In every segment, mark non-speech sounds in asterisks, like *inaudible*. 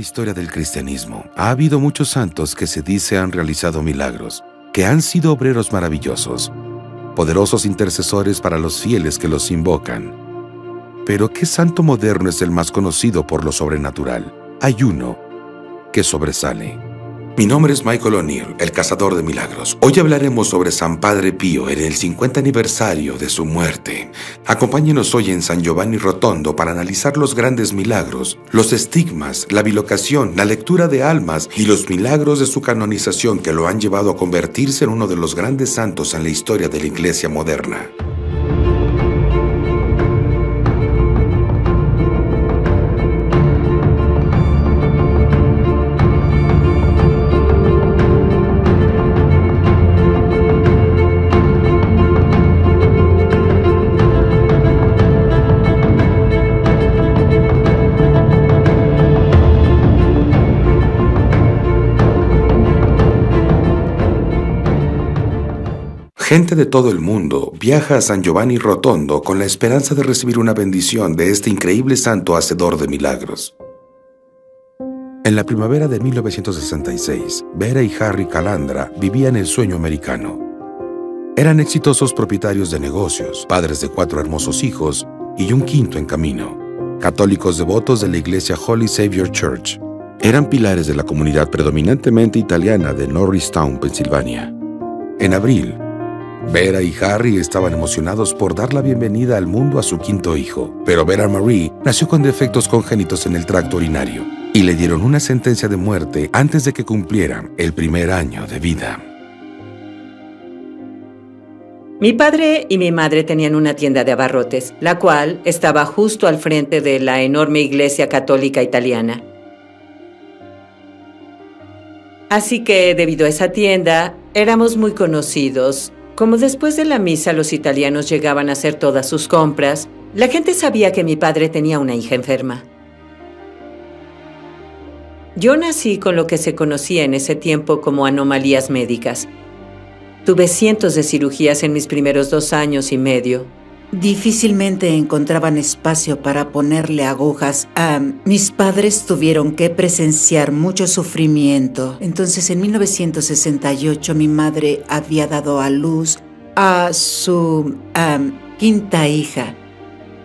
historia del cristianismo ha habido muchos santos que se dice han realizado milagros, que han sido obreros maravillosos, poderosos intercesores para los fieles que los invocan. Pero ¿qué santo moderno es el más conocido por lo sobrenatural? Hay uno que sobresale. Mi nombre es Michael O'Neill, el cazador de milagros. Hoy hablaremos sobre San Padre Pío en el 50 aniversario de su muerte. Acompáñenos hoy en San Giovanni Rotondo para analizar los grandes milagros, los estigmas, la bilocación, la lectura de almas y los milagros de su canonización que lo han llevado a convertirse en uno de los grandes santos en la historia de la Iglesia moderna. Gente de todo el mundo viaja a San Giovanni Rotondo con la esperanza de recibir una bendición de este increíble santo hacedor de milagros. En la primavera de 1966, Vera y Harry Calandra vivían el sueño americano. Eran exitosos propietarios de negocios, padres de cuatro hermosos hijos y un quinto en camino, católicos devotos de la iglesia Holy Savior Church. Eran pilares de la comunidad predominantemente italiana de Norristown, Pensilvania. En abril, Vera y Harry estaban emocionados por dar la bienvenida al mundo a su quinto hijo, pero Vera Marie nació con defectos congénitos en el tracto urinario y le dieron una sentencia de muerte antes de que cumplieran el primer año de vida. Mi padre y mi madre tenían una tienda de abarrotes, la cual estaba justo al frente de la enorme iglesia católica italiana. Así que, debido a esa tienda, éramos muy conocidos como después de la misa los italianos llegaban a hacer todas sus compras, la gente sabía que mi padre tenía una hija enferma. Yo nací con lo que se conocía en ese tiempo como anomalías médicas. Tuve cientos de cirugías en mis primeros dos años y medio. Difícilmente encontraban espacio para ponerle agujas. a mis padres tuvieron que presenciar mucho sufrimiento. Entonces, en 1968, mi madre había dado a luz a su quinta hija.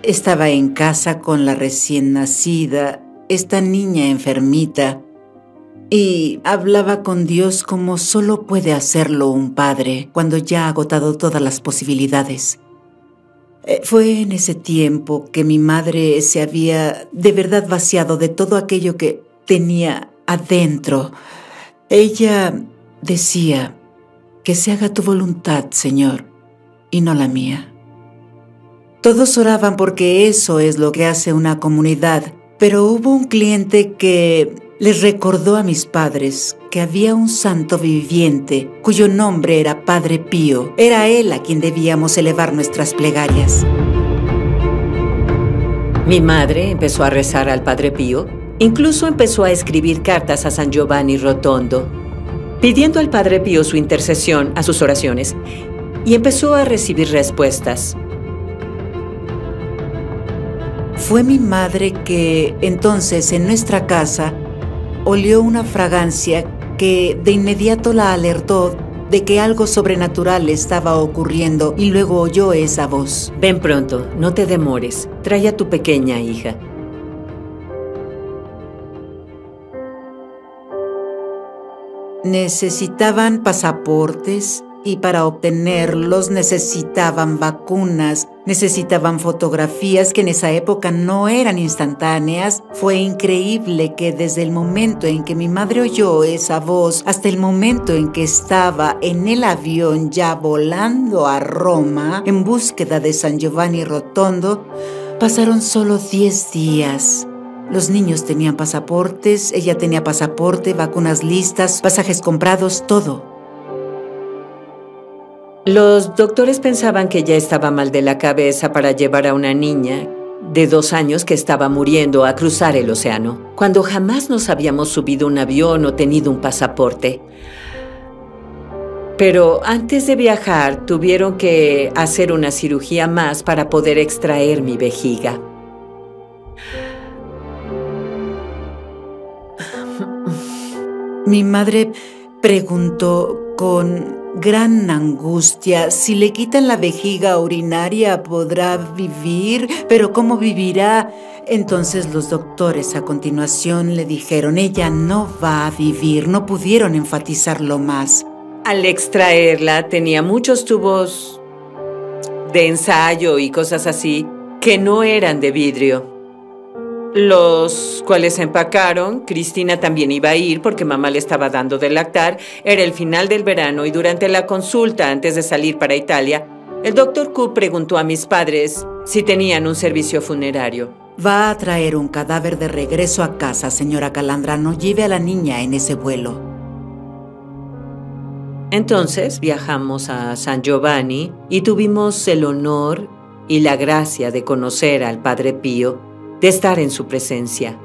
Estaba en casa con la recién nacida, esta niña enfermita, y hablaba con Dios como solo puede hacerlo un padre cuando ya ha agotado todas las posibilidades. Eh, fue en ese tiempo que mi madre se había de verdad vaciado de todo aquello que tenía adentro. Ella decía, que se haga tu voluntad, Señor, y no la mía. Todos oraban porque eso es lo que hace una comunidad, pero hubo un cliente que les recordó a mis padres que había un santo viviente cuyo nombre era Padre Pío. Era él a quien debíamos elevar nuestras plegarias. Mi madre empezó a rezar al Padre Pío. Incluso empezó a escribir cartas a San Giovanni Rotondo, pidiendo al Padre Pío su intercesión a sus oraciones, y empezó a recibir respuestas. Fue mi madre que entonces en nuestra casa olió una fragancia que de inmediato la alertó de que algo sobrenatural estaba ocurriendo y luego oyó esa voz. Ven pronto, no te demores, trae a tu pequeña hija. Necesitaban pasaportes, y para obtenerlos necesitaban vacunas, necesitaban fotografías que en esa época no eran instantáneas. Fue increíble que desde el momento en que mi madre oyó esa voz hasta el momento en que estaba en el avión ya volando a Roma en búsqueda de San Giovanni Rotondo, pasaron solo 10 días. Los niños tenían pasaportes, ella tenía pasaporte, vacunas listas, pasajes comprados, todo. Los doctores pensaban que ya estaba mal de la cabeza para llevar a una niña de dos años que estaba muriendo a cruzar el océano, cuando jamás nos habíamos subido un avión o tenido un pasaporte. Pero antes de viajar tuvieron que hacer una cirugía más para poder extraer mi vejiga. Mi madre preguntó con gran angustia si le quitan la vejiga urinaria podrá vivir, pero ¿cómo vivirá? Entonces los doctores a continuación le dijeron, ella no va a vivir, no pudieron enfatizarlo más. Al extraerla tenía muchos tubos de ensayo y cosas así que no eran de vidrio. Los cuales empacaron, Cristina también iba a ir porque mamá le estaba dando de lactar, era el final del verano y durante la consulta antes de salir para Italia, el doctor Coop preguntó a mis padres si tenían un servicio funerario. Va a traer un cadáver de regreso a casa, señora Calandra. No lleve a la niña en ese vuelo. Entonces viajamos a San Giovanni y tuvimos el honor y la gracia de conocer al Padre Pío, de estar en su presencia.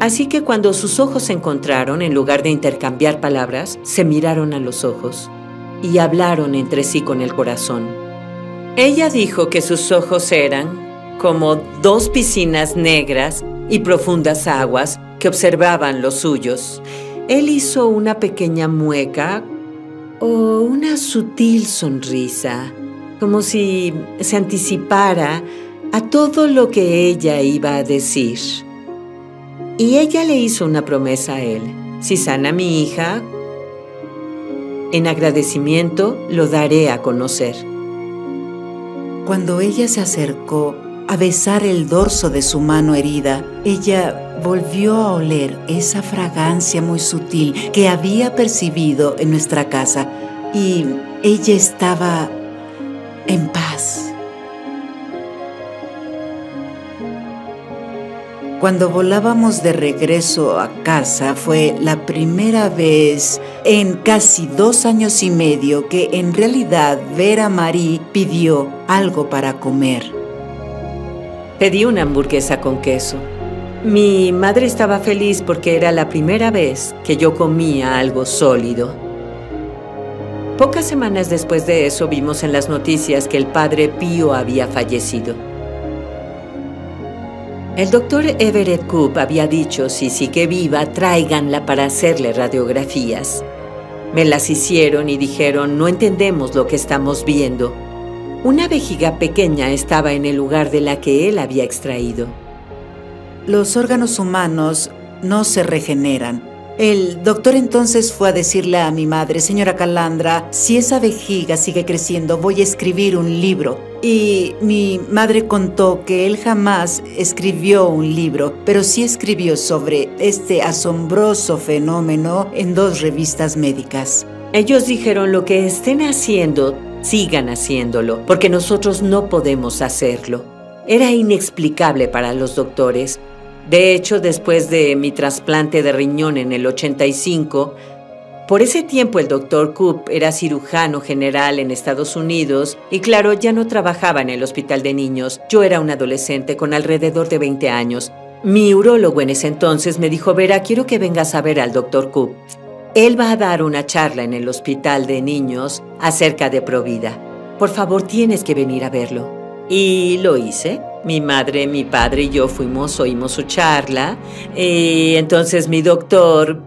Así que cuando sus ojos se encontraron, en lugar de intercambiar palabras, se miraron a los ojos y hablaron entre sí con el corazón. Ella dijo que sus ojos eran como dos piscinas negras y profundas aguas que observaban los suyos. Él hizo una pequeña mueca o una sutil sonrisa, como si se anticipara a todo lo que ella iba a decir. Y ella le hizo una promesa a él. Si sana mi hija, en agradecimiento lo daré a conocer. Cuando ella se acercó a besar el dorso de su mano herida, ella volvió a oler esa fragancia muy sutil que había percibido en nuestra casa y ella estaba en paz. Cuando volábamos de regreso a casa fue la primera vez en casi dos años y medio que en realidad Vera Marie pidió algo para comer. Pedí una hamburguesa con queso. Mi madre estaba feliz porque era la primera vez que yo comía algo sólido. Pocas semanas después de eso vimos en las noticias que el padre Pío había fallecido. El doctor Everett Coop había dicho, si sigue viva, tráiganla para hacerle radiografías. Me las hicieron y dijeron, no entendemos lo que estamos viendo. Una vejiga pequeña estaba en el lugar de la que él había extraído. Los órganos humanos no se regeneran, el doctor entonces fue a decirle a mi madre, señora Calandra, si esa vejiga sigue creciendo, voy a escribir un libro. Y mi madre contó que él jamás escribió un libro, pero sí escribió sobre este asombroso fenómeno en dos revistas médicas. Ellos dijeron lo que estén haciendo, sigan haciéndolo, porque nosotros no podemos hacerlo. Era inexplicable para los doctores de hecho, después de mi trasplante de riñón en el 85, por ese tiempo el doctor Coop era cirujano general en Estados Unidos y claro, ya no trabajaba en el hospital de niños. Yo era un adolescente con alrededor de 20 años. Mi urólogo en ese entonces me dijo, Vera, quiero que vengas a ver al doctor Coop. Él va a dar una charla en el hospital de niños acerca de Provida. Por favor, tienes que venir a verlo. Y lo hice. Mi madre, mi padre y yo fuimos, oímos su charla. Y entonces mi doctor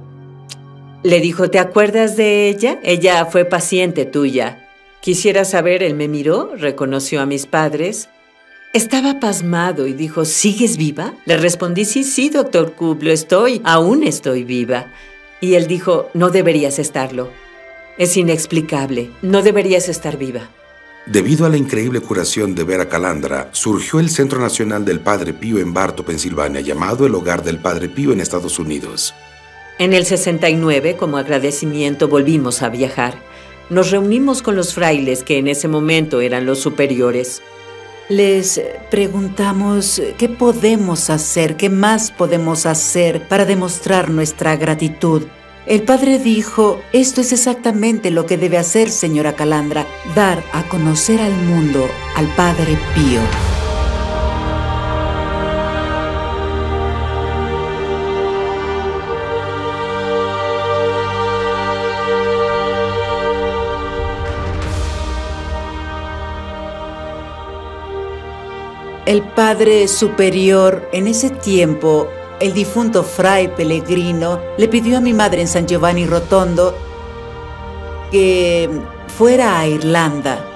le dijo, ¿te acuerdas de ella? Ella fue paciente tuya. Quisiera saber, él me miró, reconoció a mis padres. Estaba pasmado y dijo, ¿sigues viva? Le respondí, sí, sí, doctor Coop, lo estoy, aún estoy viva. Y él dijo, no deberías estarlo. Es inexplicable, no deberías estar viva. Debido a la increíble curación de Vera Calandra, surgió el Centro Nacional del Padre Pío en Barto, Pensilvania, llamado el Hogar del Padre Pío en Estados Unidos. En el 69, como agradecimiento, volvimos a viajar. Nos reunimos con los frailes que en ese momento eran los superiores. Les preguntamos qué podemos hacer, qué más podemos hacer para demostrar nuestra gratitud el padre dijo, esto es exactamente lo que debe hacer, señora Calandra, dar a conocer al mundo al Padre Pío. El Padre Superior en ese tiempo el difunto fray Pellegrino le pidió a mi madre en San Giovanni Rotondo que fuera a Irlanda.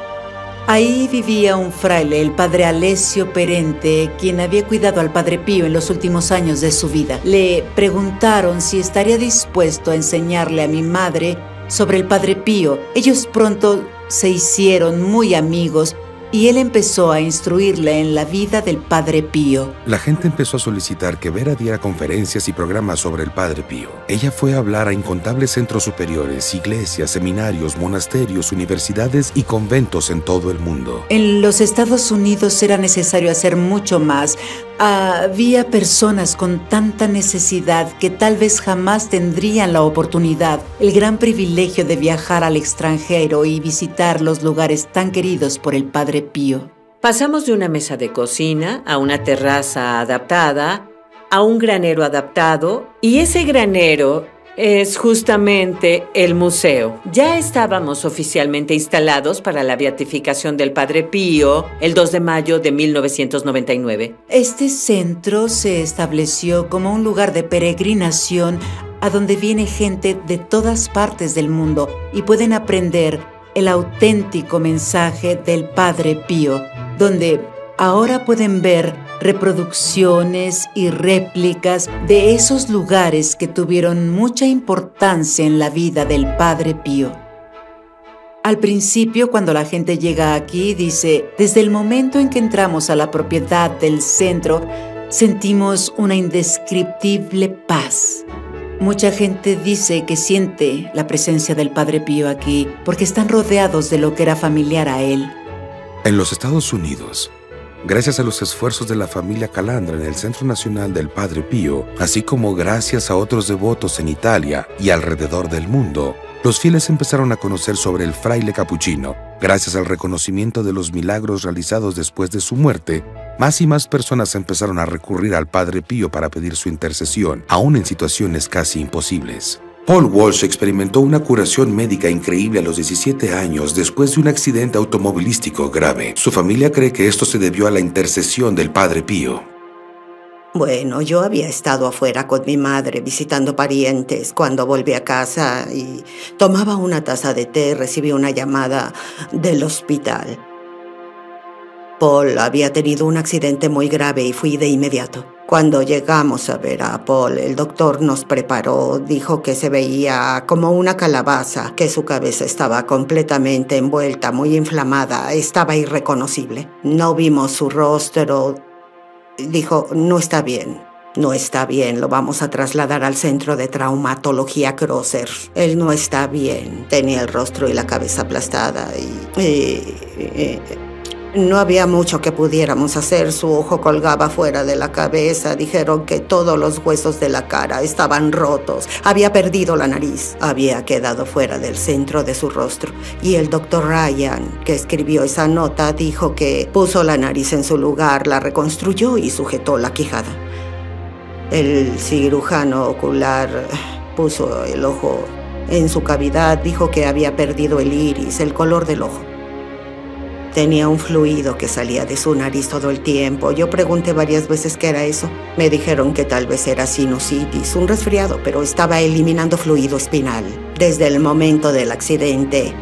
Ahí vivía un fraile, el padre Alessio Perente, quien había cuidado al padre Pío en los últimos años de su vida. Le preguntaron si estaría dispuesto a enseñarle a mi madre sobre el padre Pío. Ellos pronto se hicieron muy amigos y él empezó a instruirle en la vida del Padre Pío. La gente empezó a solicitar que Vera diera conferencias y programas sobre el Padre Pío. Ella fue a hablar a incontables centros superiores, iglesias, seminarios, monasterios, universidades y conventos en todo el mundo. En los Estados Unidos era necesario hacer mucho más. Había personas con tanta necesidad que tal vez jamás tendrían la oportunidad, el gran privilegio de viajar al extranjero y visitar los lugares tan queridos por el Padre Pío. Pasamos de una mesa de cocina a una terraza adaptada, a un granero adaptado, y ese granero es justamente el museo. Ya estábamos oficialmente instalados para la beatificación del Padre Pío el 2 de mayo de 1999. Este centro se estableció como un lugar de peregrinación a donde viene gente de todas partes del mundo y pueden aprender el auténtico mensaje del Padre Pío, donde ahora pueden ver reproducciones y réplicas de esos lugares que tuvieron mucha importancia en la vida del Padre Pío. Al principio, cuando la gente llega aquí, dice, desde el momento en que entramos a la propiedad del centro, sentimos una indescriptible paz. Mucha gente dice que siente la presencia del Padre Pío aquí porque están rodeados de lo que era familiar a él. En los Estados Unidos, gracias a los esfuerzos de la familia Calandra en el Centro Nacional del Padre Pío, así como gracias a otros devotos en Italia y alrededor del mundo, los fieles empezaron a conocer sobre el fraile capuchino. Gracias al reconocimiento de los milagros realizados después de su muerte, más y más personas empezaron a recurrir al Padre Pío para pedir su intercesión, aún en situaciones casi imposibles. Paul Walsh experimentó una curación médica increíble a los 17 años después de un accidente automovilístico grave. Su familia cree que esto se debió a la intercesión del Padre Pío. Bueno, yo había estado afuera con mi madre visitando parientes cuando volví a casa y tomaba una taza de té, recibí una llamada del hospital. Paul había tenido un accidente muy grave y fui de inmediato. Cuando llegamos a ver a Paul, el doctor nos preparó, dijo que se veía como una calabaza, que su cabeza estaba completamente envuelta, muy inflamada, estaba irreconocible. No vimos su rostro, dijo, no está bien. No está bien, lo vamos a trasladar al centro de traumatología Crosser. Él no está bien. Tenía el rostro y la cabeza aplastada y, no había mucho que pudiéramos hacer. Su ojo colgaba fuera de la cabeza. Dijeron que todos los huesos de la cara estaban rotos. Había perdido la nariz. Había quedado fuera del centro de su rostro. Y el doctor Ryan, que escribió esa nota, dijo que puso la nariz en su lugar, la reconstruyó y sujetó la quijada. El cirujano ocular puso el ojo en su cavidad. Dijo que había perdido el iris, el color del ojo. Tenía un fluido que salía de su nariz todo el tiempo. Yo pregunté varias veces qué era eso. Me dijeron que tal vez era sinusitis, un resfriado, pero estaba eliminando fluido espinal. Desde el momento del accidente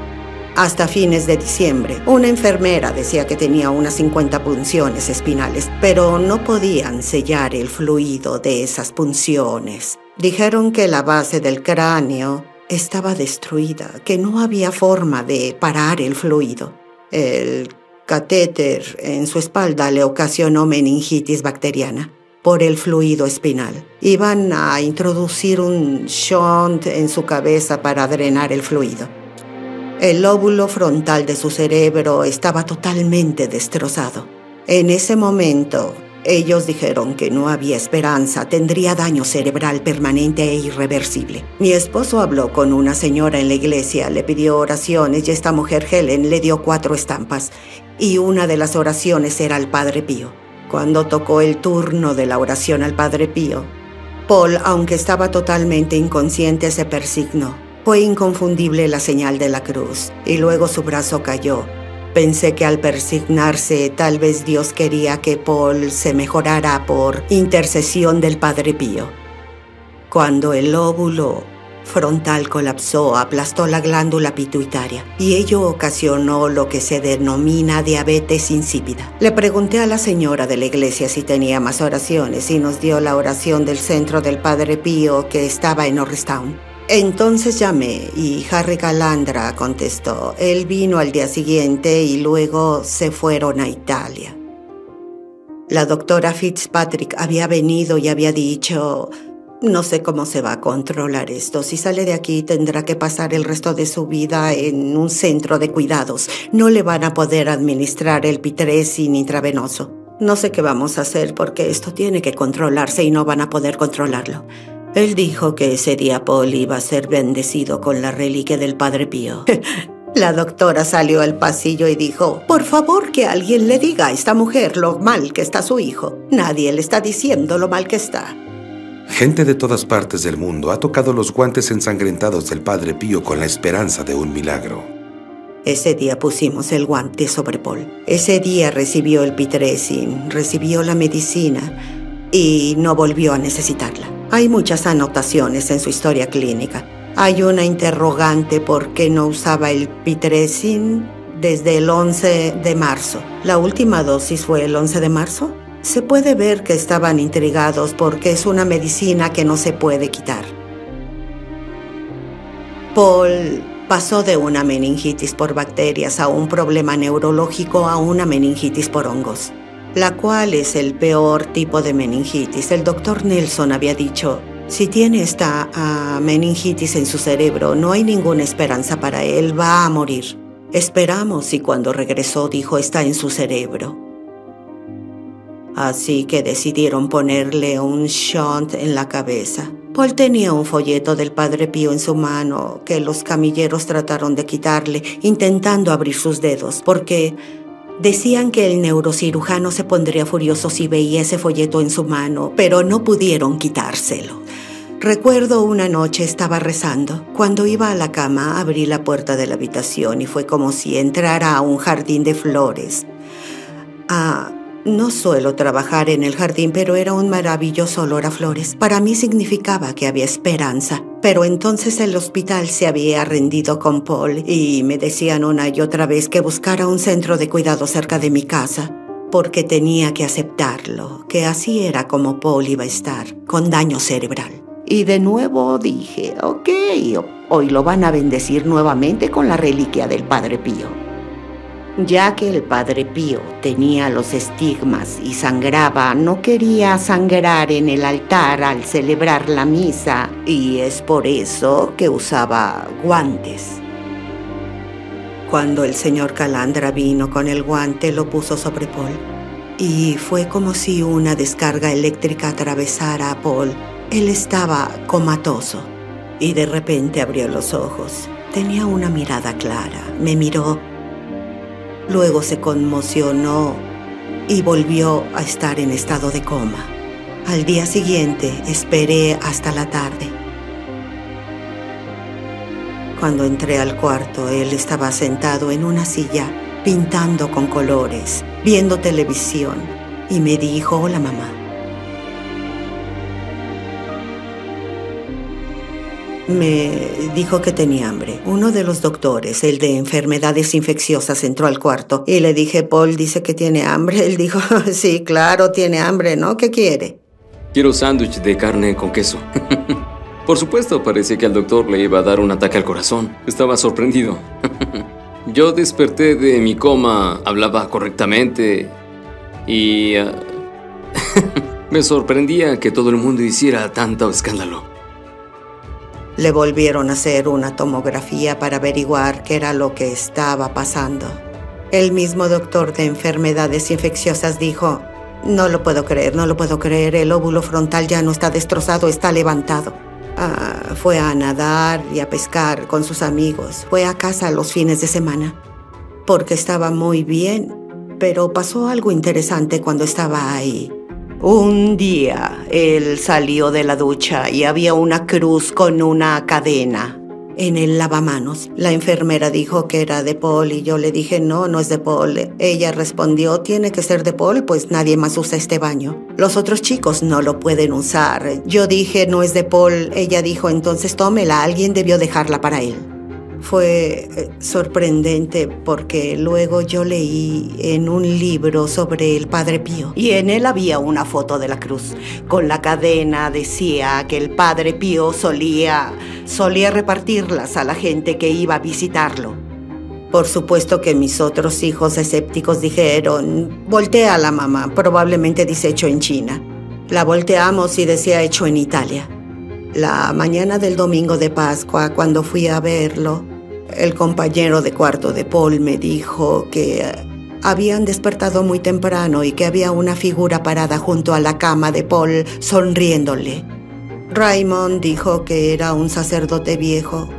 hasta fines de diciembre, una enfermera decía que tenía unas 50 punciones espinales, pero no podían sellar el fluido de esas punciones. Dijeron que la base del cráneo estaba destruida, que no había forma de parar el fluido. El catéter en su espalda le ocasionó meningitis bacteriana por el fluido espinal. Iban a introducir un shunt en su cabeza para drenar el fluido. El lóbulo frontal de su cerebro estaba totalmente destrozado. En ese momento, ellos dijeron que no había esperanza, tendría daño cerebral permanente e irreversible. Mi esposo habló con una señora en la iglesia, le pidió oraciones y esta mujer Helen le dio cuatro estampas y una de las oraciones era al Padre Pío. Cuando tocó el turno de la oración al Padre Pío, Paul, aunque estaba totalmente inconsciente, se persignó. Fue inconfundible la señal de la cruz y luego su brazo cayó Pensé que al persignarse tal vez Dios quería que Paul se mejorara por intercesión del Padre Pío. Cuando el óvulo frontal colapsó, aplastó la glándula pituitaria y ello ocasionó lo que se denomina diabetes insípida. Le pregunté a la señora de la iglesia si tenía más oraciones y nos dio la oración del centro del Padre Pío que estaba en Norristown. Entonces llamé y Harry Calandra contestó. Él vino al día siguiente y luego se fueron a Italia. La doctora Fitzpatrick había venido y había dicho, no sé cómo se va a controlar esto. Si sale de aquí tendrá que pasar el resto de su vida en un centro de cuidados. No le van a poder administrar el pitresin intravenoso. No sé qué vamos a hacer porque esto tiene que controlarse y no van a poder controlarlo. Él dijo que ese día Paul iba a ser bendecido con la reliquia del Padre Pío. *laughs* La doctora salió al pasillo y dijo, por favor que alguien le diga a esta mujer lo mal que está su hijo. Nadie le está diciendo lo mal que está. Gente de todas partes del mundo ha tocado los guantes ensangrentados del Padre Pío con la esperanza de un milagro. Ese día pusimos el guante sobre Paul. Ese día recibió el pitresin, recibió la medicina y no volvió a necesitarla. Hay muchas anotaciones en su historia clínica. Hay una interrogante por qué no usaba el pitresin desde el 11 de marzo. ¿La última dosis fue el 11 de marzo? Se puede ver que estaban intrigados porque es una medicina que no se puede quitar. Paul pasó de una meningitis por bacterias a un problema neurológico a una meningitis por hongos la cual es el peor tipo de meningitis. El doctor Nelson había dicho, si tiene esta ah, meningitis en su cerebro, no hay ninguna esperanza para él, va a morir. Esperamos y cuando regresó dijo, está en su cerebro. Así que decidieron ponerle un shunt en la cabeza. Paul tenía un folleto del Padre Pío en su mano que los camilleros trataron de quitarle, intentando abrir sus dedos, porque Decían que el neurocirujano se pondría furioso si veía ese folleto en su mano, pero no pudieron quitárselo. Recuerdo una noche estaba rezando. Cuando iba a la cama abrí la puerta de la habitación y fue como si entrara a un jardín de flores. Ah, no suelo trabajar en el jardín, pero era un maravilloso olor a flores. Para mí significaba que había esperanza. Pero entonces el hospital se había rendido con Paul y me decían una y otra vez que buscara un centro de cuidado cerca de mi casa, porque tenía que aceptarlo, que así era como Paul iba a estar, con daño cerebral. Y de nuevo dije, ok, hoy lo van a bendecir nuevamente con la reliquia del Padre Pío ya que el padre Pío tenía los estigmas y sangraba, no quería sangrar en el altar al celebrar la misa y es por eso que usaba guantes. Cuando el señor Calandra vino con el guante, lo puso sobre Paul y fue como si una descarga eléctrica atravesara a Paul. Él estaba comatoso y de repente abrió los ojos. Tenía una mirada clara, me miró Luego se conmocionó y volvió a estar en estado de coma. Al día siguiente esperé hasta la tarde. Cuando entré al cuarto, él estaba sentado en una silla, pintando con colores, viendo televisión, y me dijo, hola mamá. Me dijo que tenía hambre. Uno de los doctores, el de enfermedades infecciosas, entró al cuarto y le dije, Paul dice que tiene hambre. *laughs* Él dijo, *laughs* sí, claro, tiene hambre, ¿no? ¿Qué quiere? Quiero sándwich de carne con queso. *laughs* Por supuesto, parecía que al doctor le iba a dar un ataque al corazón. Estaba sorprendido. Yo desperté de mi coma, hablaba correctamente y... Ah, me sorprendía que todo el mundo hiciera tanto escándalo. Le volvieron a hacer una tomografía para averiguar qué era lo que estaba pasando. El mismo doctor de enfermedades infecciosas dijo, no lo puedo creer, no lo puedo creer, el óvulo frontal ya no está destrozado, está levantado. Ah, fue a nadar y a pescar con sus amigos, fue a casa los fines de semana, porque estaba muy bien, pero pasó algo interesante cuando estaba ahí. Un día él salió de la ducha y había una cruz con una cadena. en el lavamanos. La enfermera dijo que era de Paul y yo le dije, no, no es de Paul. Ella respondió, tiene que ser de Paul, pues nadie más usa este baño. Los otros chicos no lo pueden usar. Yo dije, no es de Paul. Ella dijo, entonces tómela, alguien debió dejarla para él fue eh, sorprendente porque luego yo leí en un libro sobre el Padre Pío y en él había una foto de la cruz. Con la cadena decía que el Padre Pío solía, solía repartirlas a la gente que iba a visitarlo. Por supuesto que mis otros hijos escépticos dijeron, voltea a la mamá, probablemente dice hecho en China. La volteamos y decía hecho en Italia. La mañana del domingo de Pascua, cuando fui a verlo, el compañero de cuarto de Paul me dijo que habían despertado muy temprano y que había una figura parada junto a la cama de Paul sonriéndole. Raymond dijo que era un sacerdote viejo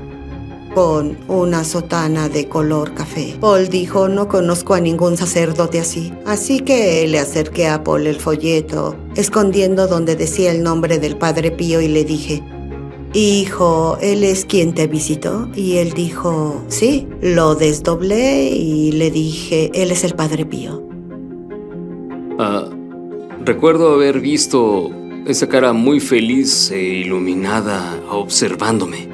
con una sotana de color café. Paul dijo, no conozco a ningún sacerdote así. Así que le acerqué a Paul el folleto, escondiendo donde decía el nombre del Padre Pío y le dije, Hijo, ¿él es quien te visitó? Y él dijo, sí. Lo desdoblé y le dije, él es el Padre Pío. Ah, recuerdo haber visto esa cara muy feliz e iluminada observándome.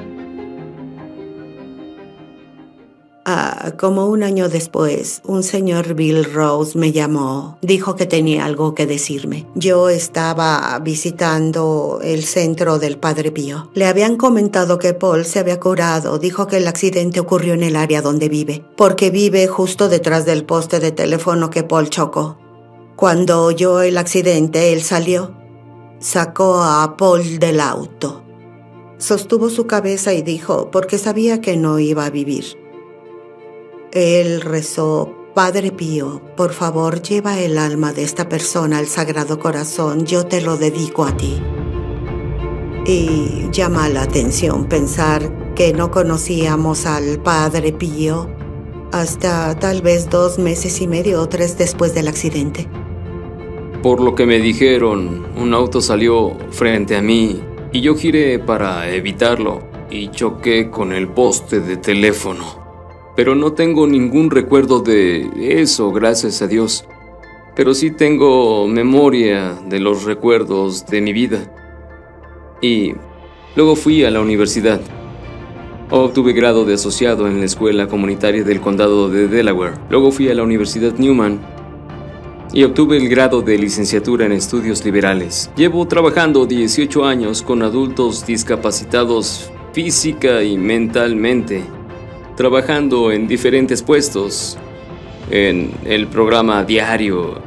Como un año después, un señor Bill Rose me llamó. Dijo que tenía algo que decirme. Yo estaba visitando el centro del Padre Pío. Le habían comentado que Paul se había curado. Dijo que el accidente ocurrió en el área donde vive, porque vive justo detrás del poste de teléfono que Paul chocó. Cuando oyó el accidente, él salió. Sacó a Paul del auto. Sostuvo su cabeza y dijo, porque sabía que no iba a vivir. Él rezó, Padre Pío, por favor lleva el alma de esta persona al Sagrado Corazón, yo te lo dedico a ti. Y llama la atención pensar que no conocíamos al Padre Pío hasta tal vez dos meses y medio o tres después del accidente. Por lo que me dijeron, un auto salió frente a mí y yo giré para evitarlo y choqué con el poste de teléfono pero no tengo ningún recuerdo de eso, gracias a Dios. Pero sí tengo memoria de los recuerdos de mi vida. Y luego fui a la universidad. Obtuve grado de asociado en la escuela comunitaria del condado de Delaware. Luego fui a la Universidad Newman y obtuve el grado de licenciatura en estudios liberales. Llevo trabajando 18 años con adultos discapacitados física y mentalmente trabajando en diferentes puestos en el programa diario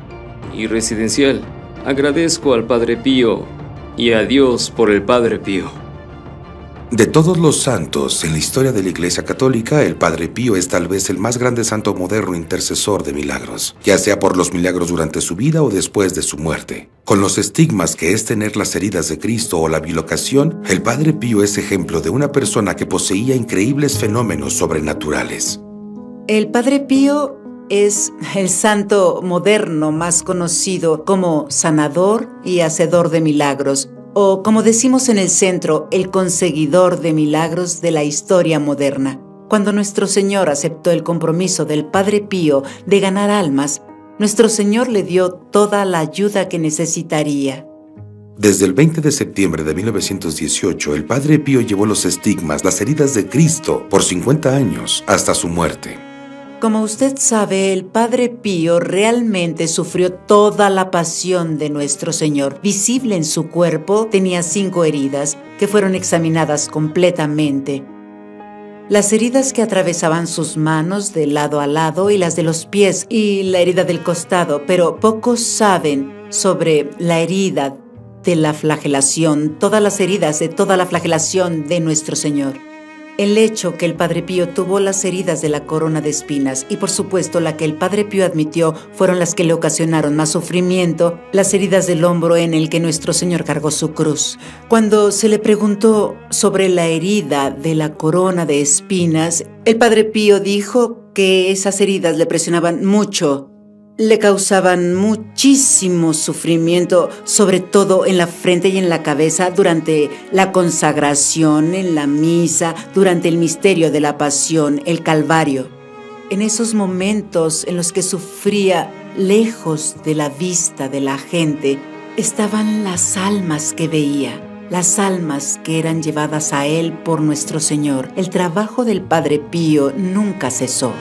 y residencial. Agradezco al Padre Pío y a Dios por el Padre Pío. De todos los santos en la historia de la Iglesia Católica, el Padre Pío es tal vez el más grande santo moderno intercesor de milagros, ya sea por los milagros durante su vida o después de su muerte. Con los estigmas que es tener las heridas de Cristo o la bilocación, el Padre Pío es ejemplo de una persona que poseía increíbles fenómenos sobrenaturales. El Padre Pío es el santo moderno más conocido como sanador y hacedor de milagros o como decimos en el centro, el conseguidor de milagros de la historia moderna. Cuando nuestro Señor aceptó el compromiso del Padre Pío de ganar almas, nuestro Señor le dio toda la ayuda que necesitaría. Desde el 20 de septiembre de 1918, el Padre Pío llevó los estigmas, las heridas de Cristo, por 50 años, hasta su muerte. Como usted sabe, el Padre Pío realmente sufrió toda la pasión de nuestro Señor. Visible en su cuerpo tenía cinco heridas que fueron examinadas completamente. Las heridas que atravesaban sus manos de lado a lado y las de los pies y la herida del costado, pero pocos saben sobre la herida de la flagelación, todas las heridas de toda la flagelación de nuestro Señor. El hecho que el Padre Pío tuvo las heridas de la corona de espinas y por supuesto la que el Padre Pío admitió fueron las que le ocasionaron más sufrimiento, las heridas del hombro en el que nuestro Señor cargó su cruz. Cuando se le preguntó sobre la herida de la corona de espinas, el Padre Pío dijo que esas heridas le presionaban mucho le causaban muchísimo sufrimiento, sobre todo en la frente y en la cabeza durante la consagración, en la misa, durante el misterio de la pasión, el Calvario. En esos momentos en los que sufría lejos de la vista de la gente, estaban las almas que veía, las almas que eran llevadas a Él por nuestro Señor. El trabajo del Padre Pío nunca cesó.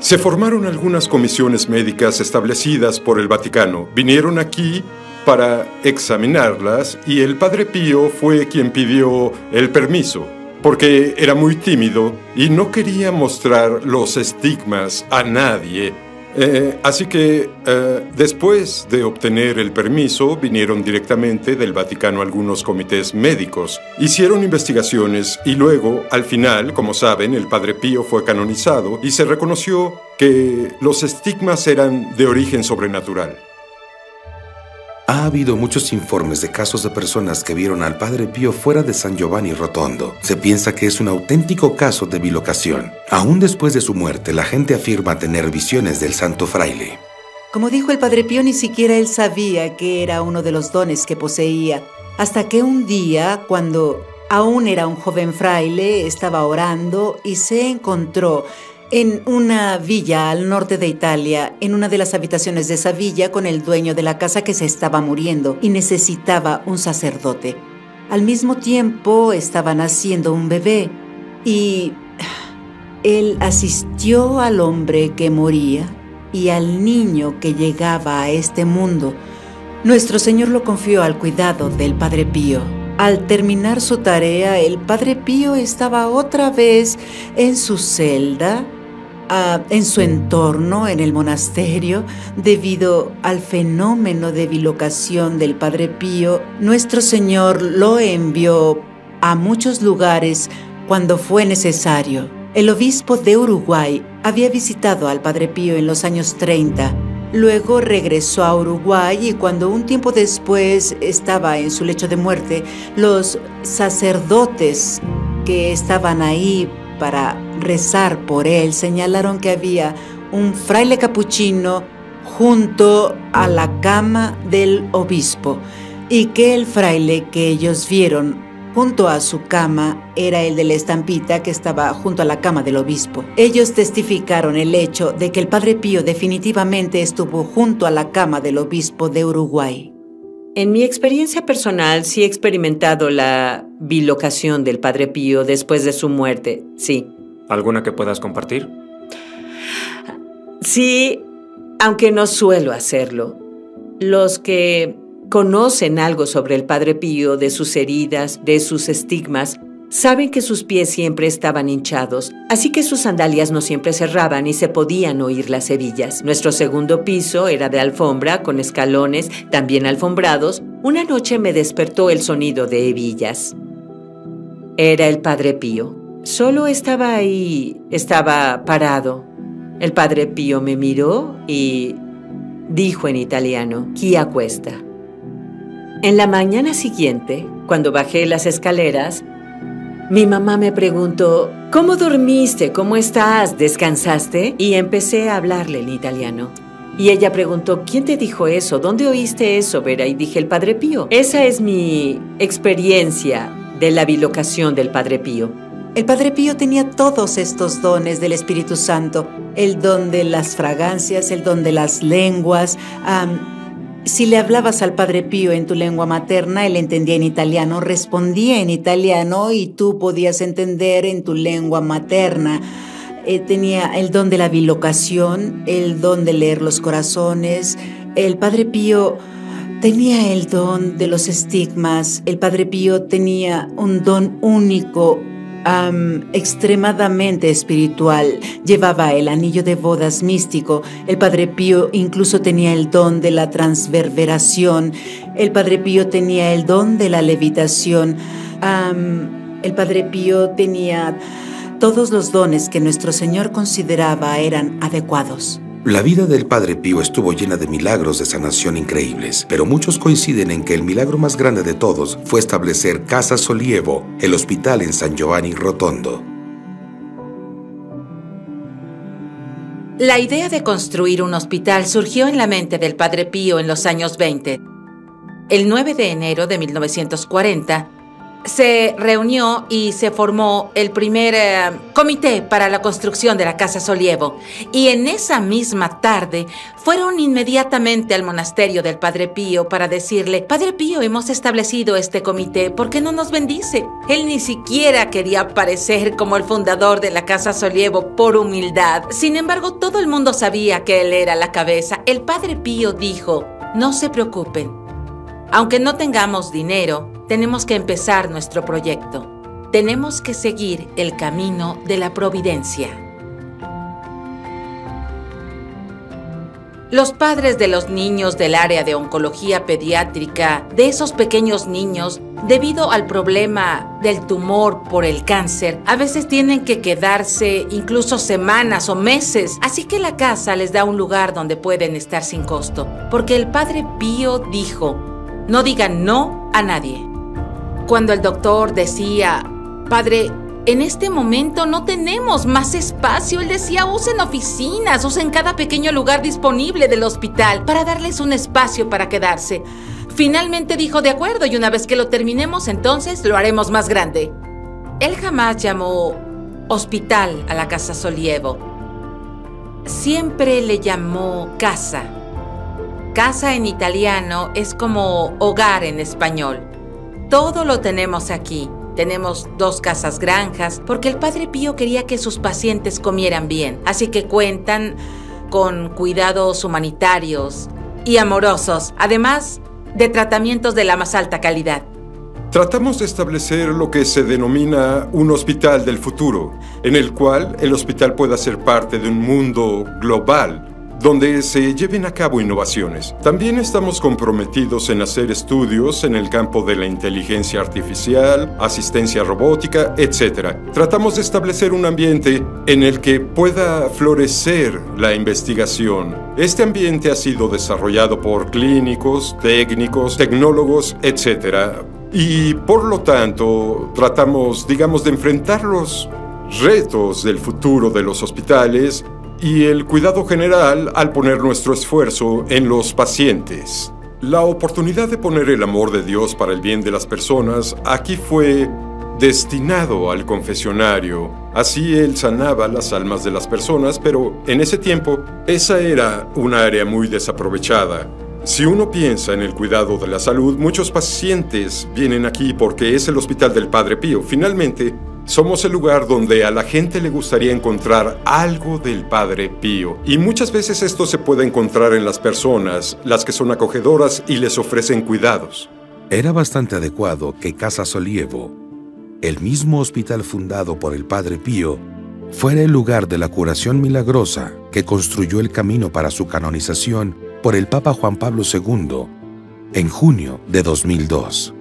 Se formaron algunas comisiones médicas establecidas por el Vaticano. Vinieron aquí para examinarlas y el Padre Pío fue quien pidió el permiso, porque era muy tímido y no quería mostrar los estigmas a nadie eh, así que eh, después de obtener el permiso, vinieron directamente del Vaticano algunos comités médicos, hicieron investigaciones y luego, al final, como saben, el Padre Pío fue canonizado y se reconoció que los estigmas eran de origen sobrenatural. Ha habido muchos informes de casos de personas que vieron al Padre Pío fuera de San Giovanni Rotondo. Se piensa que es un auténtico caso de bilocación. Aún después de su muerte, la gente afirma tener visiones del santo fraile. Como dijo el Padre Pío, ni siquiera él sabía que era uno de los dones que poseía, hasta que un día, cuando aún era un joven fraile, estaba orando y se encontró en una villa al norte de Italia, en una de las habitaciones de esa villa con el dueño de la casa que se estaba muriendo y necesitaba un sacerdote. Al mismo tiempo estaba naciendo un bebé y él asistió al hombre que moría y al niño que llegaba a este mundo. Nuestro Señor lo confió al cuidado del Padre Pío. Al terminar su tarea, el Padre Pío estaba otra vez en su celda en su entorno, en el monasterio, debido al fenómeno de bilocación del Padre Pío, nuestro Señor lo envió a muchos lugares cuando fue necesario. El obispo de Uruguay había visitado al Padre Pío en los años 30. Luego regresó a Uruguay y cuando un tiempo después estaba en su lecho de muerte, los sacerdotes que estaban ahí para rezar por él, señalaron que había un fraile capuchino junto a la cama del obispo y que el fraile que ellos vieron junto a su cama era el de la estampita que estaba junto a la cama del obispo. Ellos testificaron el hecho de que el Padre Pío definitivamente estuvo junto a la cama del obispo de Uruguay. En mi experiencia personal sí he experimentado la bilocación del Padre Pío después de su muerte, sí. ¿Alguna que puedas compartir? Sí, aunque no suelo hacerlo. Los que conocen algo sobre el Padre Pío, de sus heridas, de sus estigmas, Saben que sus pies siempre estaban hinchados, así que sus sandalias no siempre cerraban y se podían oír las hebillas. Nuestro segundo piso era de alfombra, con escalones también alfombrados. Una noche me despertó el sonido de hebillas. Era el Padre Pío. Solo estaba ahí, estaba parado. El Padre Pío me miró y dijo en italiano, «Chi cuesta». En la mañana siguiente, cuando bajé las escaleras, mi mamá me preguntó, ¿cómo dormiste? ¿Cómo estás? ¿Descansaste? Y empecé a hablarle en italiano. Y ella preguntó, ¿quién te dijo eso? ¿Dónde oíste eso, Vera? Y dije, el Padre Pío. Esa es mi experiencia de la bilocación del Padre Pío. El Padre Pío tenía todos estos dones del Espíritu Santo, el don de las fragancias, el don de las lenguas, si le hablabas al Padre Pío en tu lengua materna, él entendía en italiano, respondía en italiano y tú podías entender en tu lengua materna. Eh, tenía el don de la bilocación, el don de leer los corazones. El Padre Pío tenía el don de los estigmas. El Padre Pío tenía un don único, extremadamente espiritual. Llevaba el anillo de bodas místico. El Padre Pío incluso tenía el don de la transverberación. El Padre Pío tenía el don de la levitación. el Padre Pío tenía todos los dones que nuestro Señor consideraba eran adecuados. La vida del Padre Pío estuvo llena de milagros de sanación increíbles, pero muchos coinciden en que el milagro más grande de todos fue establecer Casa Solievo, el hospital en San Giovanni Rotondo. La idea de construir un hospital surgió en la mente del Padre Pío en los años 20. El 9 de enero de 1940, se reunió y se formó el primer eh, comité para la construcción de la Casa Solievo. Y en esa misma tarde fueron inmediatamente al monasterio del Padre Pío para decirle, Padre Pío, hemos establecido este comité, ¿por qué no nos bendice? Él ni siquiera quería aparecer como el fundador de la Casa Solievo por humildad. Sin embargo, todo el mundo sabía que él era la cabeza. El Padre Pío dijo, no se preocupen, aunque no tengamos dinero, tenemos que empezar nuestro proyecto. Tenemos que seguir el camino de la providencia. Los padres de los niños del área de oncología pediátrica, de esos pequeños niños, debido al problema del tumor por el cáncer, a veces tienen que quedarse incluso semanas o meses, así que la casa les da un lugar donde pueden estar sin costo, porque el padre Pío dijo, no digan no a nadie. Cuando el doctor decía, padre, en este momento no tenemos más espacio. Él decía, usen oficinas, usen cada pequeño lugar disponible del hospital para darles un espacio para quedarse. Finalmente dijo, de acuerdo, y una vez que lo terminemos, entonces lo haremos más grande. Él jamás llamó hospital a la casa Solievo. Siempre le llamó casa. Casa en italiano es como hogar en español. Todo lo tenemos aquí. Tenemos dos casas granjas porque el Padre Pío quería que sus pacientes comieran bien. Así que cuentan con cuidados humanitarios y amorosos, además de tratamientos de la más alta calidad. Tratamos de establecer lo que se denomina un hospital del futuro, en el cual el hospital pueda ser parte de un mundo global donde se lleven a cabo innovaciones. También estamos comprometidos en hacer estudios en el campo de la inteligencia artificial, asistencia robótica, etc. Tratamos de establecer un ambiente en el que pueda florecer la investigación. Este ambiente ha sido desarrollado por clínicos, técnicos, tecnólogos, etc. Y por lo tanto, tratamos, digamos, de enfrentar los retos del futuro de los hospitales y el cuidado general al poner nuestro esfuerzo en los pacientes. La oportunidad de poner el amor de Dios para el bien de las personas aquí fue destinado al confesionario. Así él sanaba las almas de las personas, pero en ese tiempo esa era un área muy desaprovechada. Si uno piensa en el cuidado de la salud, muchos pacientes vienen aquí porque es el hospital del Padre Pío. Finalmente, somos el lugar donde a la gente le gustaría encontrar algo del Padre Pío. Y muchas veces esto se puede encontrar en las personas, las que son acogedoras y les ofrecen cuidados. Era bastante adecuado que Casa Solievo, el mismo hospital fundado por el Padre Pío, fuera el lugar de la curación milagrosa que construyó el camino para su canonización por el Papa Juan Pablo II en junio de 2002.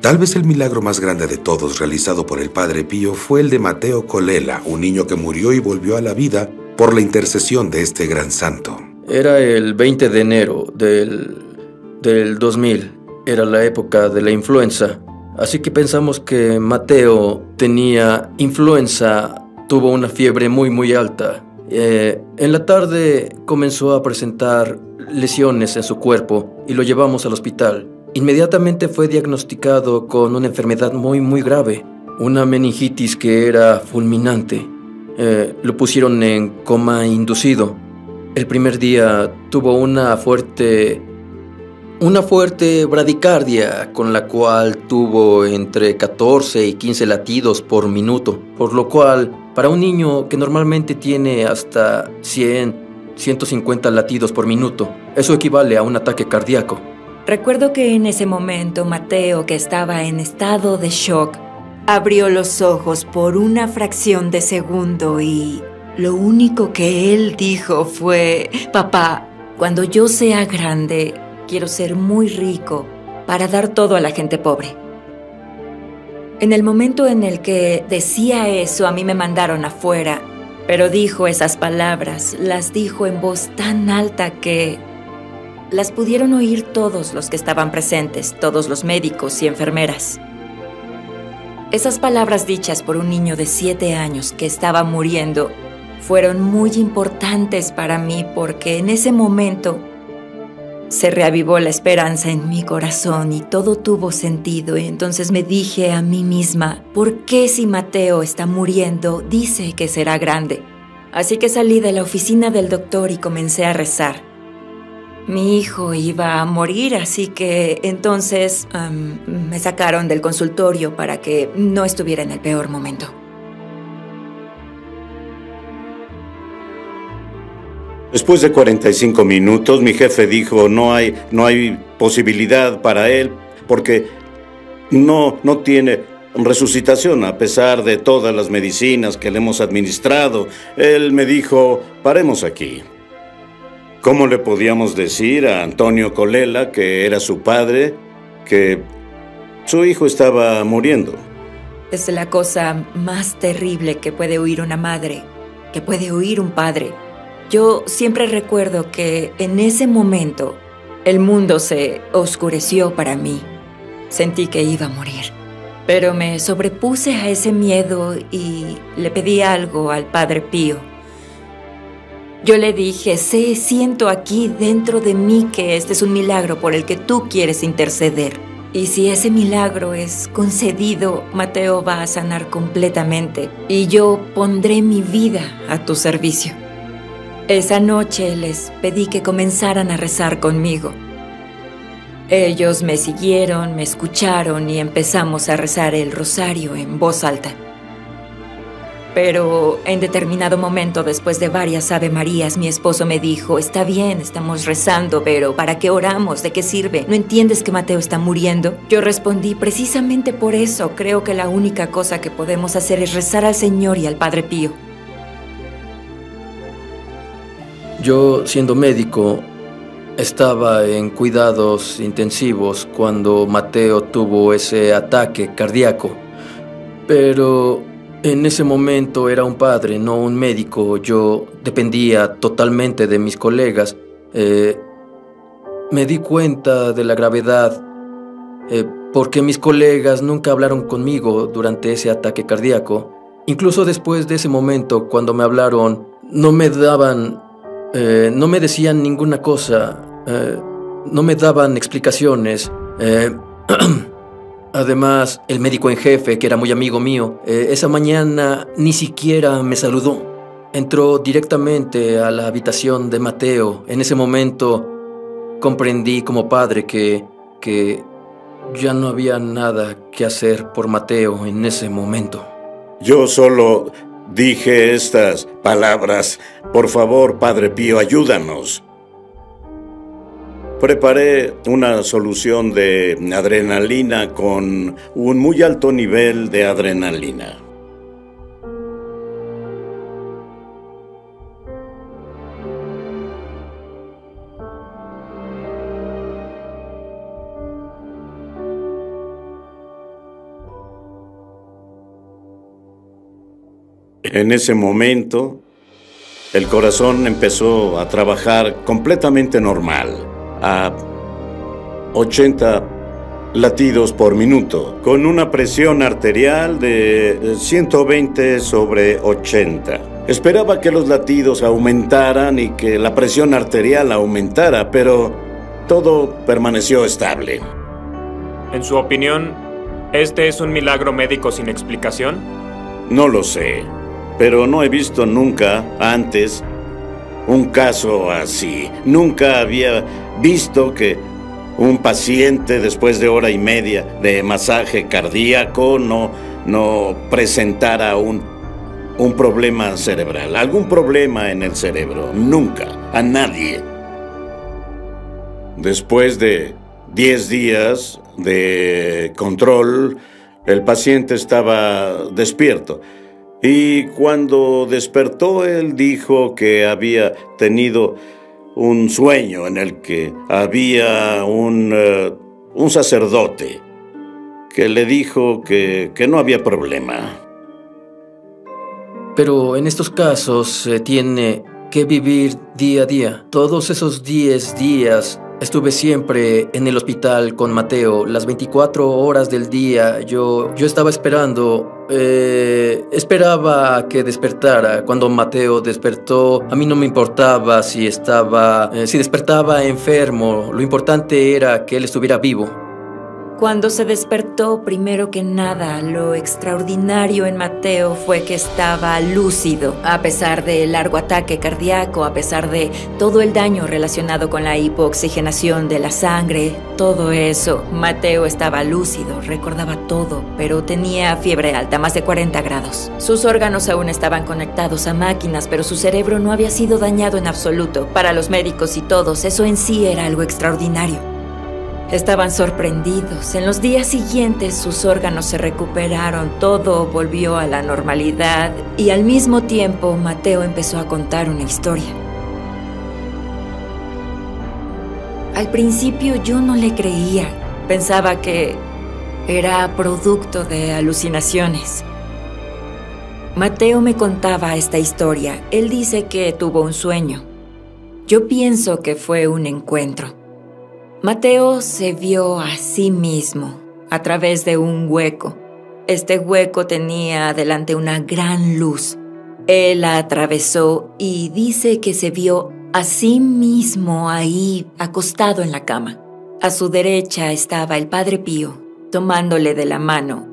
Tal vez el milagro más grande de todos realizado por el Padre Pío fue el de Mateo Colela, un niño que murió y volvió a la vida por la intercesión de este gran santo. Era el 20 de enero del, del 2000, era la época de la influenza, así que pensamos que Mateo tenía influenza, tuvo una fiebre muy muy alta. Eh, en la tarde comenzó a presentar lesiones en su cuerpo y lo llevamos al hospital. Inmediatamente fue diagnosticado con una enfermedad muy muy grave, una meningitis que era fulminante. Eh, lo pusieron en coma inducido. El primer día tuvo una fuerte una fuerte bradicardia con la cual tuvo entre 14 y 15 latidos por minuto, por lo cual para un niño que normalmente tiene hasta 100, 150 latidos por minuto, eso equivale a un ataque cardíaco. Recuerdo que en ese momento Mateo, que estaba en estado de shock, abrió los ojos por una fracción de segundo y lo único que él dijo fue, papá, cuando yo sea grande, quiero ser muy rico para dar todo a la gente pobre. En el momento en el que decía eso, a mí me mandaron afuera, pero dijo esas palabras, las dijo en voz tan alta que las pudieron oír todos los que estaban presentes, todos los médicos y enfermeras. Esas palabras dichas por un niño de siete años que estaba muriendo fueron muy importantes para mí porque en ese momento se reavivó la esperanza en mi corazón y todo tuvo sentido y entonces me dije a mí misma, ¿por qué si Mateo está muriendo dice que será grande? Así que salí de la oficina del doctor y comencé a rezar. Mi hijo iba a morir, así que entonces me sacaron del consultorio para que no estuviera en el peor momento. Después de 45 minutos, mi jefe dijo, no hay, no hay posibilidad para él porque no, no tiene resucitación a pesar de todas las medicinas que le hemos administrado. Él me dijo, paremos aquí. ¿Cómo le podíamos decir a Antonio Colela, que era su padre, que su hijo estaba muriendo? Es la cosa más terrible que puede oír una madre, que puede oír un padre. Yo siempre recuerdo que en ese momento el mundo se oscureció para mí. Sentí que iba a morir. Pero me sobrepuse a ese miedo y le pedí algo al Padre Pío. Yo le dije, sé, siento aquí dentro de mí que este es un milagro por el que tú quieres interceder. Y si ese milagro es concedido, Mateo va a sanar completamente y yo pondré mi vida a tu servicio. Esa noche les pedí que comenzaran a rezar conmigo. Ellos me siguieron, me escucharon y empezamos a rezar el rosario en voz alta. Pero en determinado momento, después de varias Ave Marías, mi esposo me dijo, está bien, estamos rezando, pero ¿para qué oramos? ¿De qué sirve? ¿No entiendes que Mateo está muriendo? Yo respondí, precisamente por eso creo que la única cosa que podemos hacer es rezar al Señor y al Padre Pío. Yo, siendo médico, estaba en cuidados intensivos cuando Mateo tuvo ese ataque cardíaco. Pero en ese momento era un padre, no un médico. Yo dependía totalmente de mis colegas. Eh, me di cuenta de la gravedad eh, porque mis colegas nunca hablaron conmigo durante ese ataque cardíaco. Incluso después de ese momento, cuando me hablaron, no me daban eh, no me decían ninguna cosa, eh, no me daban explicaciones. Eh, *clears throat* además, el médico en jefe, que era muy amigo mío, esa mañana ni siquiera me saludó. Entró directamente a la habitación de Mateo. En ese momento comprendí como padre que, que ya no había nada que hacer por Mateo en ese momento. Yo solo Dije estas palabras, por favor, Padre Pío, ayúdanos. Preparé una solución de adrenalina con un muy alto nivel de adrenalina. En ese momento, el corazón empezó a trabajar completamente normal, a 80 latidos por minuto, con una presión arterial de 120 sobre 80. Esperaba que los latidos aumentaran y que la presión arterial aumentara, pero todo permaneció estable. En su opinión, ¿este es un milagro médico sin explicación? No lo sé pero no he visto nunca antes un caso así. Nunca había visto que un paciente después de hora y media de masaje cardíaco no, no presentara un, un problema cerebral, algún problema en el cerebro. Nunca, a nadie. Después de 10 días de control, el paciente estaba despierto. Y cuando despertó, él dijo que había tenido un sueño en el que había un, eh, un sacerdote que le dijo que, que no había problema. Pero en estos casos se tiene que vivir día a día. Todos esos 10 días Estuve siempre en el hospital con Mateo, las 24 horas del día. Yo, yo estaba esperando, eh, esperaba que despertara. Cuando Mateo despertó, a mí no me importaba si estaba, eh, si despertaba enfermo. Lo importante era que él estuviera vivo. Cuando se despertó, primero que nada, lo extraordinario en Mateo fue que estaba lúcido, a pesar del largo ataque cardíaco, a pesar de todo el daño relacionado con la hipooxigenación de la sangre, todo eso. Mateo estaba lúcido, recordaba todo, pero tenía fiebre alta, más de 40 grados. Sus órganos aún estaban conectados a máquinas, pero su cerebro no había sido dañado en absoluto. Para los médicos y todos, eso en sí era algo extraordinario. Estaban sorprendidos. En los días siguientes sus órganos se recuperaron, todo volvió a la normalidad y al mismo tiempo Mateo empezó a contar una historia. Al principio yo no le creía. Pensaba que era producto de alucinaciones. Mateo me contaba esta historia. Él dice que tuvo un sueño. Yo pienso que fue un encuentro. Mateo se vio a sí mismo a través de un hueco. Este hueco tenía delante una gran luz. Él la atravesó y dice que se vio a sí mismo ahí acostado en la cama. A su derecha estaba el Padre Pío, tomándole de la mano.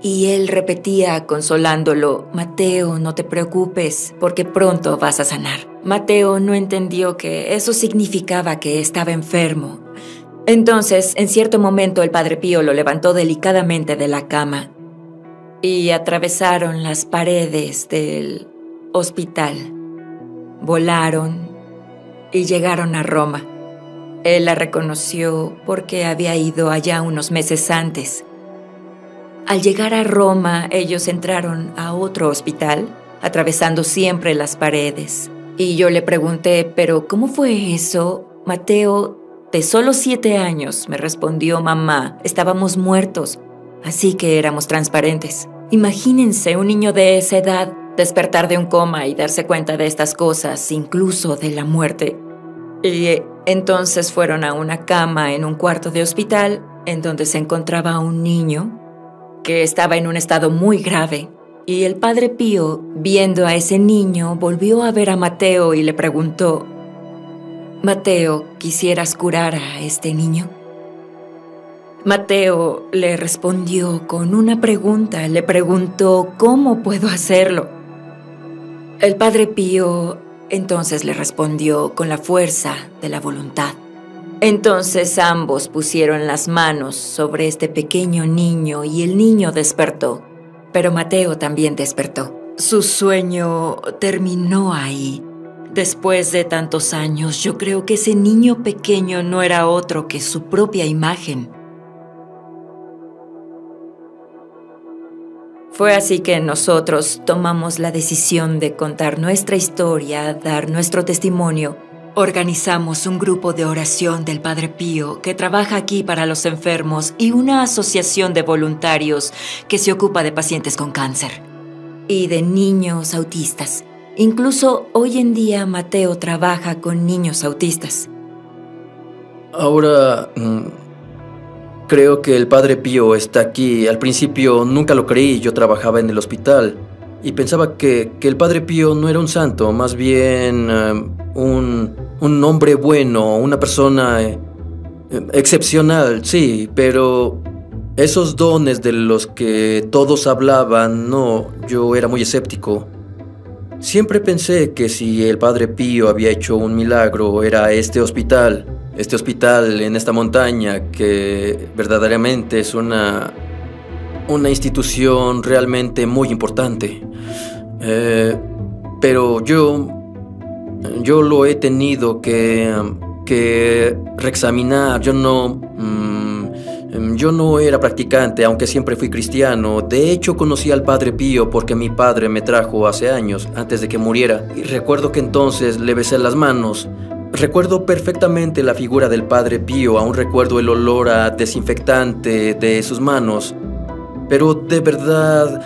Y él repetía consolándolo, Mateo, no te preocupes, porque pronto vas a sanar. Mateo no entendió que eso significaba que estaba enfermo. Entonces, en cierto momento, el padre Pío lo levantó delicadamente de la cama y atravesaron las paredes del hospital. Volaron y llegaron a Roma. Él la reconoció porque había ido allá unos meses antes. Al llegar a Roma, ellos entraron a otro hospital, atravesando siempre las paredes. Y yo le pregunté, ¿pero cómo fue eso? Mateo, de solo siete años, me respondió mamá, estábamos muertos, así que éramos transparentes. Imagínense un niño de esa edad despertar de un coma y darse cuenta de estas cosas, incluso de la muerte. Y entonces fueron a una cama en un cuarto de hospital en donde se encontraba un niño que estaba en un estado muy grave y el padre Pío, viendo a ese niño, volvió a ver a Mateo y le preguntó, Mateo, ¿quisieras curar a este niño? Mateo le respondió con una pregunta, le preguntó, ¿cómo puedo hacerlo? El padre Pío entonces le respondió con la fuerza de la voluntad. Entonces ambos pusieron las manos sobre este pequeño niño y el niño despertó. Pero Mateo también despertó. Su sueño terminó ahí. Después de tantos años, yo creo que ese niño pequeño no era otro que su propia imagen. Fue así que nosotros tomamos la decisión de contar nuestra historia, dar nuestro testimonio Organizamos un grupo de oración del Padre Pío que trabaja aquí para los enfermos y una asociación de voluntarios que se ocupa de pacientes con cáncer y de niños autistas. Incluso hoy en día Mateo trabaja con niños autistas. Ahora, mm, creo que el Padre Pío está aquí. Al principio nunca lo creí, yo trabajaba en el hospital y pensaba que, el Padre Pío no era un santo, más bien eh, un, un, hombre bueno, una persona eh, excepcional, sí, pero esos dones de los que todos hablaban, no, yo era muy escéptico. Siempre pensé que si el Padre Pío había hecho un milagro era este hospital, este hospital en esta montaña que verdaderamente es una una institución realmente muy importante. Eh, pero yo, yo lo he tenido que, que reexaminar. Yo no, mm, yo no era practicante, aunque siempre fui cristiano. De hecho, conocí al Padre Pío porque mi padre me trajo hace años, antes de que muriera. Y recuerdo que entonces le besé las manos. Recuerdo perfectamente la figura del Padre Pío, aún recuerdo el olor a desinfectante de sus manos pero de verdad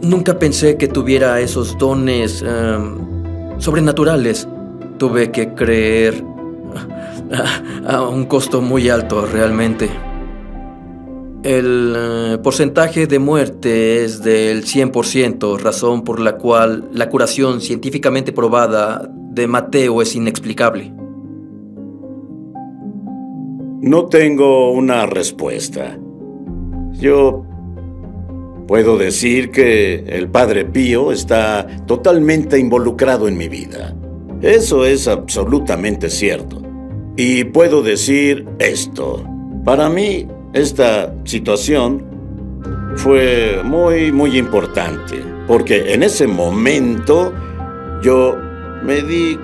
nunca pensé que tuviera esos dones em, sobrenaturales. Tuve que creer, *laughs* a un costo muy alto realmente. El eh, porcentaje de muerte es del 100%, razón por la cual la curación científicamente probada de Mateo es inexplicable. No tengo una respuesta. Yo puedo decir que el Padre Pío está totalmente involucrado en mi vida. Eso es absolutamente cierto. Y puedo decir esto. Para mí, esta situación fue muy, muy importante, porque en ese momento yo me di,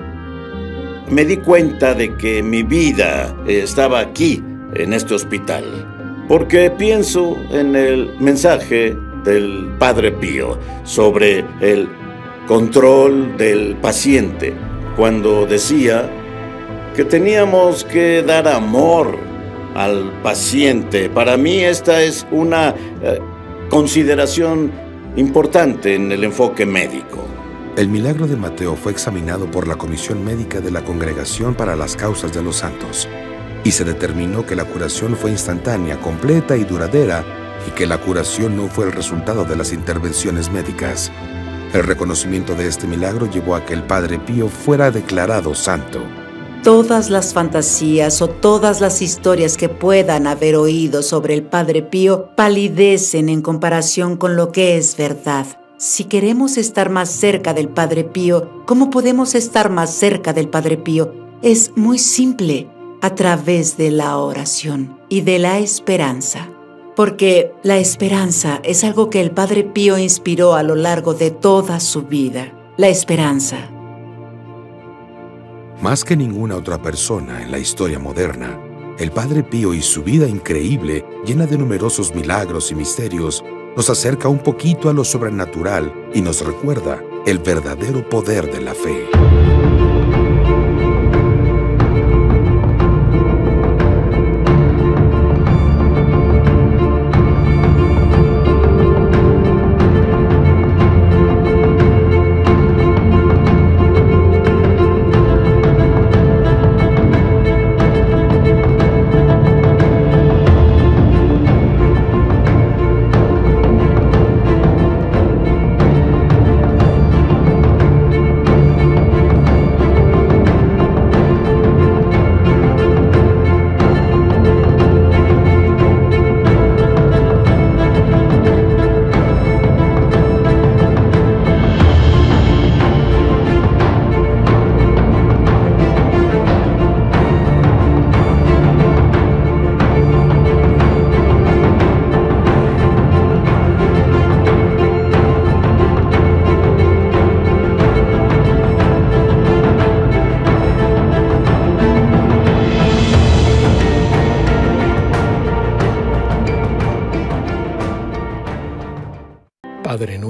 me di cuenta de que mi vida estaba aquí, en este hospital, porque pienso en el mensaje del Padre Pío sobre el control del paciente, cuando decía que teníamos que dar amor al paciente. Para mí esta es una eh, consideración importante en el enfoque médico. El milagro de Mateo fue examinado por la Comisión Médica de la Congregación para las Causas de los Santos y se determinó que la curación fue instantánea, completa y duradera y que la curación no fue el resultado de las intervenciones médicas. El reconocimiento de este milagro llevó a que el Padre Pío fuera declarado santo. Todas las fantasías o todas las historias que puedan haber oído sobre el Padre Pío palidecen en comparación con lo que es verdad. Si queremos estar más cerca del Padre Pío, ¿cómo podemos estar más cerca del Padre Pío? Es muy simple, a través de la oración y de la esperanza. Porque la esperanza es algo que el Padre Pío inspiró a lo largo de toda su vida. La esperanza más que ninguna otra persona en la historia moderna, el Padre Pío y su vida increíble, llena de numerosos milagros y misterios, nos acerca un poquito a lo sobrenatural y nos recuerda el verdadero poder de la fe.